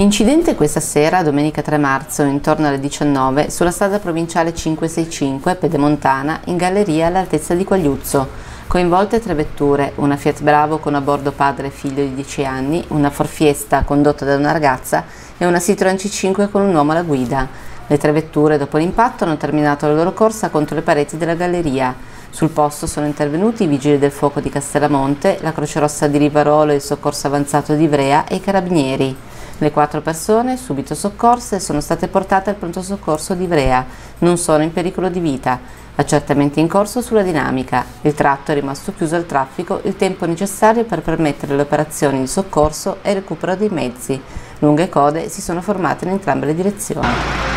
Incidente questa sera, domenica 3 marzo, intorno alle 19, sulla strada provinciale 565 Pedemontana, in galleria all'altezza di Quagliuzzo. Coinvolte tre vetture, una Fiat Bravo con a bordo padre e figlio di 10 anni, una Ford Fiesta condotta da una ragazza e una Citroen C5 con un uomo alla guida. Le tre vetture, dopo l'impatto, hanno terminato la loro corsa contro le pareti della galleria. Sul posto sono intervenuti i vigili del fuoco di Castellamonte, la Croce Rossa di Rivarolo, il soccorso avanzato di Ivrea e i carabinieri. Le quattro persone, subito soccorse, sono state portate al pronto soccorso di Ivrea. Non sono in pericolo di vita. Accertamenti in corso sulla dinamica. Il tratto è rimasto chiuso al traffico il tempo necessario per permettere le operazioni di soccorso e recupero dei mezzi. Lunghe code si sono formate in entrambe le direzioni.